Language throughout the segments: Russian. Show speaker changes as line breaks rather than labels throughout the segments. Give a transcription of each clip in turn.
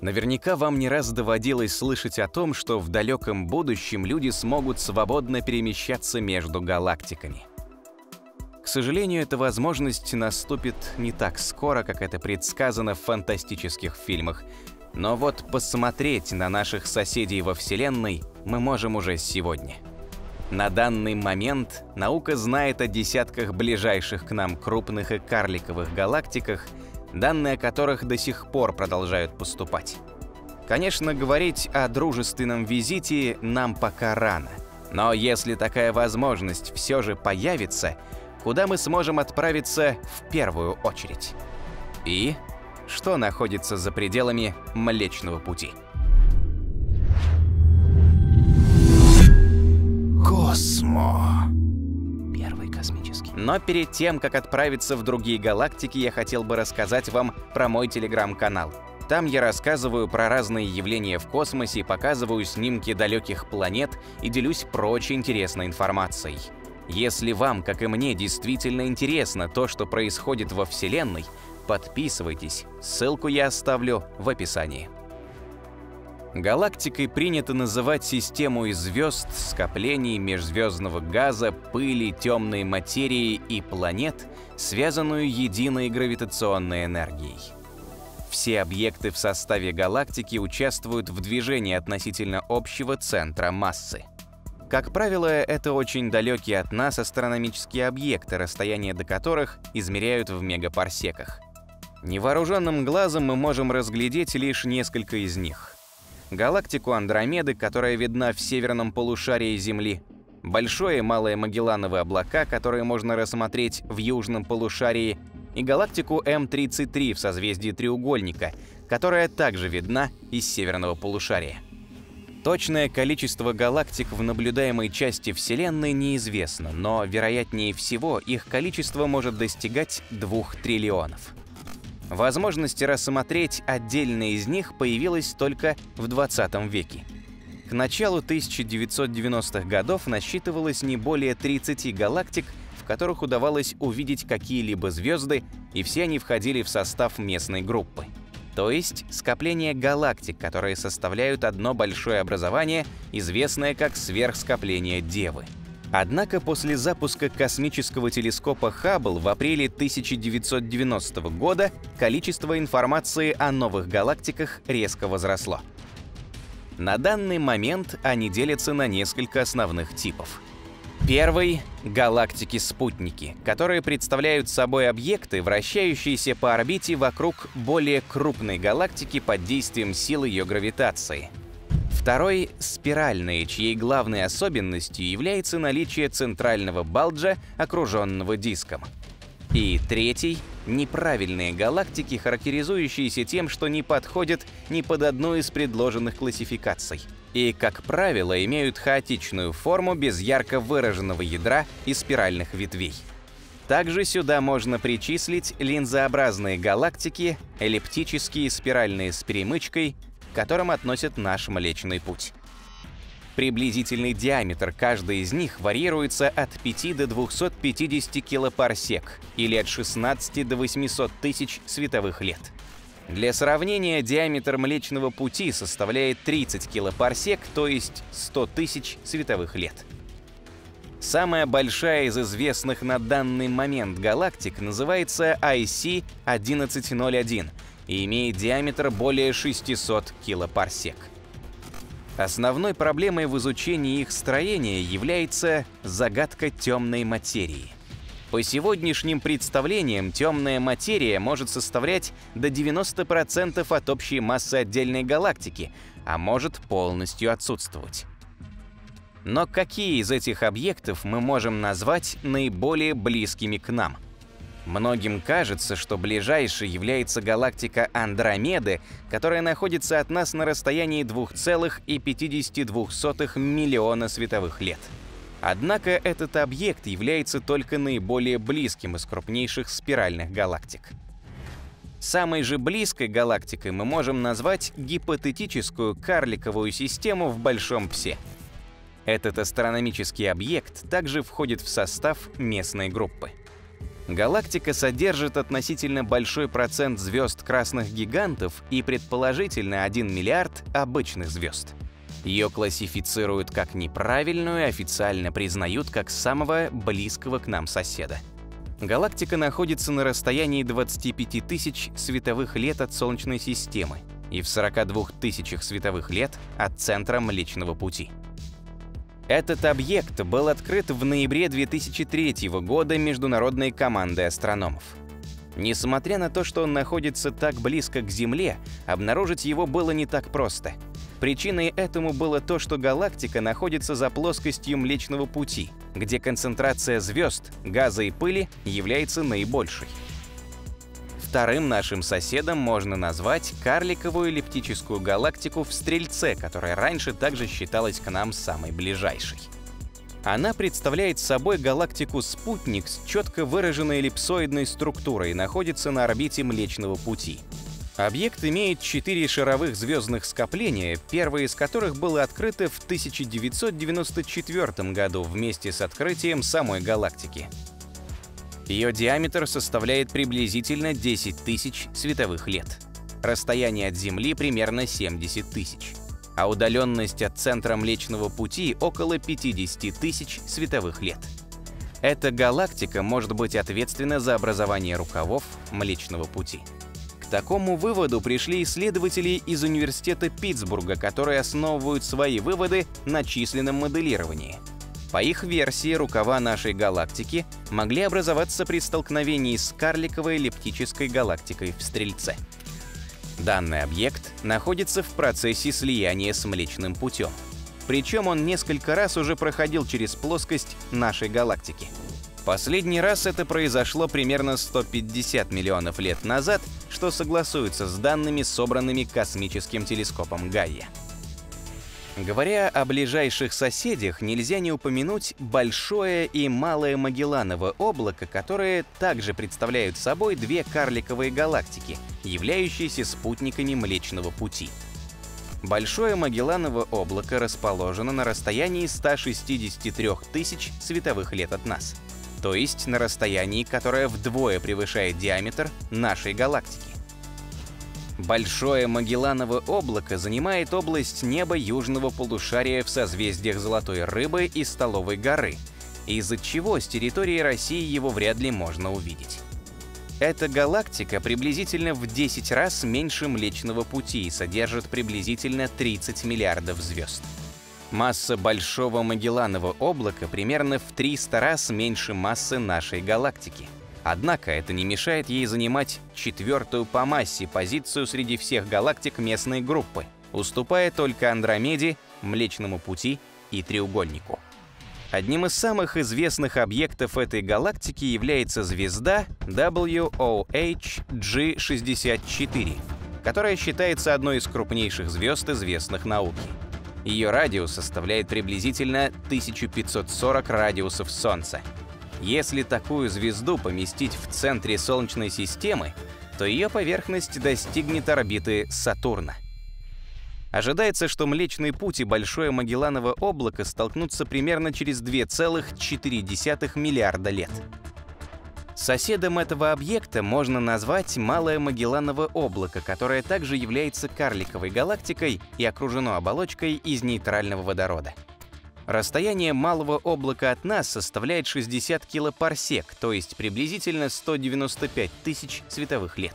Наверняка вам не раз доводилось слышать о том, что в далеком будущем люди смогут свободно перемещаться между галактиками. К сожалению, эта возможность наступит не так скоро, как это предсказано в фантастических фильмах. Но вот посмотреть на наших соседей во Вселенной мы можем уже сегодня. На данный момент наука знает о десятках ближайших к нам крупных и карликовых галактиках – данные о которых до сих пор продолжают поступать. Конечно, говорить о дружественном визите нам пока рано. Но если такая возможность все же появится, куда мы сможем отправиться в первую очередь? И что находится за пределами Млечного Пути?
Космо.
Но перед тем, как отправиться в другие галактики, я хотел бы рассказать вам про мой телеграм-канал. Там я рассказываю про разные явления в космосе, показываю снимки далеких планет и делюсь прочей интересной информацией. Если вам, как и мне, действительно интересно то, что происходит во Вселенной, подписывайтесь, ссылку я оставлю в описании. Галактикой принято называть систему из звезд, скоплений межзвездного газа, пыли, темной материи и планет, связанную единой гравитационной энергией. Все объекты в составе галактики участвуют в движении относительно общего центра массы. Как правило, это очень далекие от нас астрономические объекты, расстояние до которых измеряют в мегапарсеках. Невооруженным глазом мы можем разглядеть лишь несколько из них галактику Андромеды, которая видна в северном полушарии Земли, Большое и Малое Магеллановые облака, которые можно рассмотреть в южном полушарии, и галактику М33 в созвездии Треугольника, которая также видна из северного полушария. Точное количество галактик в наблюдаемой части Вселенной неизвестно, но, вероятнее всего, их количество может достигать 2 триллионов. Возможность рассмотреть отдельные из них появилась только в 20 веке. К началу 1990-х годов насчитывалось не более 30 галактик, в которых удавалось увидеть какие-либо звезды, и все они входили в состав местной группы. То есть скопление галактик, которые составляют одно большое образование, известное как сверхскопление Девы. Однако после запуска космического телескопа Хаббл в апреле 1990 года количество информации о новых галактиках резко возросло. На данный момент они делятся на несколько основных типов. Первый — галактики-спутники, которые представляют собой объекты, вращающиеся по орбите вокруг более крупной галактики под действием сил ее гравитации — Второй — спиральные, чьей главной особенностью является наличие центрального балджа, окруженного диском. И третий — неправильные галактики, характеризующиеся тем, что не подходят ни под одну из предложенных классификаций. И, как правило, имеют хаотичную форму без ярко выраженного ядра и спиральных ветвей. Также сюда можно причислить линзообразные галактики, эллиптические спиральные с перемычкой, которым относят наш Млечный Путь. Приблизительный диаметр каждой из них варьируется от 5 до 250 килопарсек или от 16 до 800 тысяч световых лет. Для сравнения, диаметр Млечного Пути составляет 30 килопарсек, то есть 100 тысяч световых лет. Самая большая из известных на данный момент галактик называется IC-1101 и имеет диаметр более 600 килопарсек. Основной проблемой в изучении их строения является загадка темной материи. По сегодняшним представлениям, темная материя может составлять до 90% от общей массы отдельной галактики, а может полностью отсутствовать. Но какие из этих объектов мы можем назвать наиболее близкими к нам? Многим кажется, что ближайшей является галактика Андромеды, которая находится от нас на расстоянии 2,52 миллиона световых лет. Однако этот объект является только наиболее близким из крупнейших спиральных галактик. Самой же близкой галактикой мы можем назвать гипотетическую карликовую систему в Большом Псе. Этот астрономический объект также входит в состав местной группы. Галактика содержит относительно большой процент звезд красных гигантов и предположительно 1 миллиард обычных звезд. Ее классифицируют как неправильную и официально признают как самого близкого к нам соседа. Галактика находится на расстоянии 25 тысяч световых лет от Солнечной системы и в 42 тысячах световых лет от центра Млечного Пути. Этот объект был открыт в ноябре 2003 года международной командой астрономов. Несмотря на то, что он находится так близко к Земле, обнаружить его было не так просто. Причиной этому было то, что галактика находится за плоскостью Млечного Пути, где концентрация звезд, газа и пыли является наибольшей. Вторым нашим соседом можно назвать карликовую эллиптическую галактику в Стрельце, которая раньше также считалась к нам самой ближайшей. Она представляет собой галактику-спутник с четко выраженной эллипсоидной структурой и находится на орбите Млечного Пути. Объект имеет четыре шаровых звездных скопления, первое из которых было открыто в 1994 году вместе с открытием самой галактики. Ее диаметр составляет приблизительно 10 тысяч световых лет. Расстояние от Земли примерно 70 тысяч. А удаленность от центра Млечного Пути около 50 тысяч световых лет. Эта галактика может быть ответственна за образование рукавов Млечного Пути. К такому выводу пришли исследователи из Университета Питтсбурга, которые основывают свои выводы на численном моделировании – по их версии, рукава нашей галактики могли образоваться при столкновении с карликовой эллиптической галактикой в Стрельце. Данный объект находится в процессе слияния с Млечным путем. Причем он несколько раз уже проходил через плоскость нашей галактики. Последний раз это произошло примерно 150 миллионов лет назад, что согласуется с данными, собранными космическим телескопом Гайя. Говоря о ближайших соседях, нельзя не упомянуть Большое и Малое Магелланово облако, которые также представляют собой две карликовые галактики, являющиеся спутниками Млечного Пути. Большое Магелланово облако расположено на расстоянии 163 тысяч световых лет от нас, то есть на расстоянии, которое вдвое превышает диаметр нашей галактики. Большое Магелланово облако занимает область неба южного полушария в созвездиях Золотой Рыбы и Столовой горы, из-за чего с территории России его вряд ли можно увидеть. Эта галактика приблизительно в 10 раз меньше Млечного Пути и содержит приблизительно 30 миллиардов звезд. Масса Большого Магелланова облака примерно в 300 раз меньше массы нашей галактики – Однако это не мешает ей занимать четвертую по массе позицию среди всех галактик местной группы, уступая только Андромеде, Млечному Пути и Треугольнику. Одним из самых известных объектов этой галактики является звезда WOH-G64, которая считается одной из крупнейших звезд, известных науке. Ее радиус составляет приблизительно 1540 радиусов Солнца, если такую звезду поместить в центре Солнечной системы, то ее поверхность достигнет орбиты Сатурна. Ожидается, что Млечный Путь и Большое Магелланово облако столкнутся примерно через 2,4 миллиарда лет. Соседом этого объекта можно назвать Малое Магелланово облако, которое также является карликовой галактикой и окружено оболочкой из нейтрального водорода. Расстояние малого облака от нас составляет 60 килопарсек, то есть приблизительно 195 тысяч световых лет.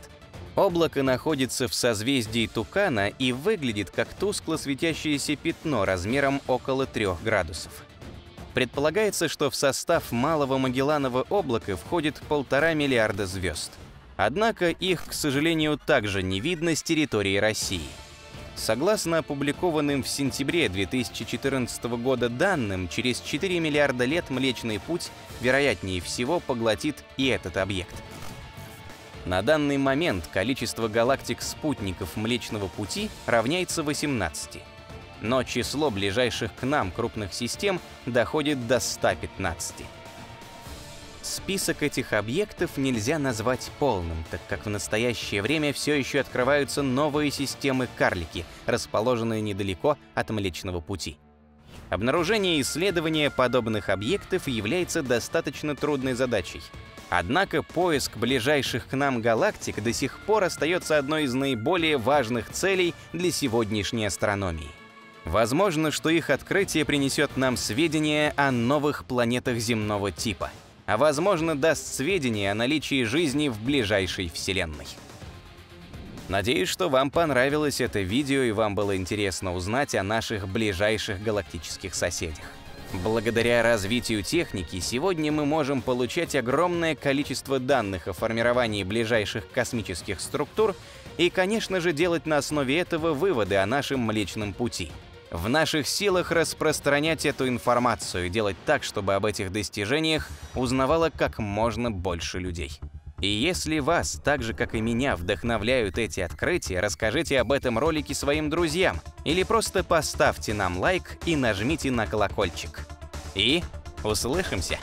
Облако находится в созвездии Тукана и выглядит как тускло светящееся пятно размером около 3 градусов. Предполагается, что в состав Малого Магелланова облака входит полтора миллиарда звезд. Однако их, к сожалению, также не видно с территории России. Согласно опубликованным в сентябре 2014 года данным, через 4 миллиарда лет Млечный Путь, вероятнее всего, поглотит и этот объект. На данный момент количество галактик-спутников Млечного Пути равняется 18, но число ближайших к нам крупных систем доходит до 115. Список этих объектов нельзя назвать полным, так как в настоящее время все еще открываются новые системы-карлики, расположенные недалеко от Млечного Пути. Обнаружение и исследование подобных объектов является достаточно трудной задачей. Однако поиск ближайших к нам галактик до сих пор остается одной из наиболее важных целей для сегодняшней астрономии. Возможно, что их открытие принесет нам сведения о новых планетах земного типа, а возможно даст сведения о наличии жизни в ближайшей Вселенной. Надеюсь, что вам понравилось это видео и вам было интересно узнать о наших ближайших галактических соседях. Благодаря развитию техники сегодня мы можем получать огромное количество данных о формировании ближайших космических структур и, конечно же, делать на основе этого выводы о нашем Млечном Пути. В наших силах распространять эту информацию и делать так, чтобы об этих достижениях узнавало как можно больше людей. И если вас, так же как и меня, вдохновляют эти открытия, расскажите об этом ролике своим друзьям или просто поставьте нам лайк и нажмите на колокольчик. И услышимся!